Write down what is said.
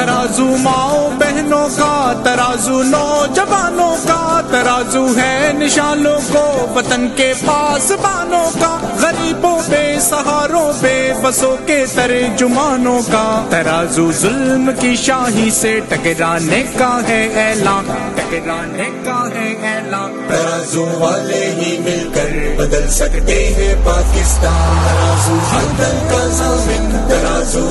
तराजू माओ बहनों का, तराजू नौजवानों का, तराजू है निशानों को वतन के पास बानों का, गरीबों बेसहारों बेबसों के जुमानों का। तराजू जुल्म की शाही से टकराने का है ऐलान, टकराने का है ऐलान। तराजू वाले ही मिलकर बदल सकते हैं पाकिस्तान। तराजू हर दल का जामिन तराजू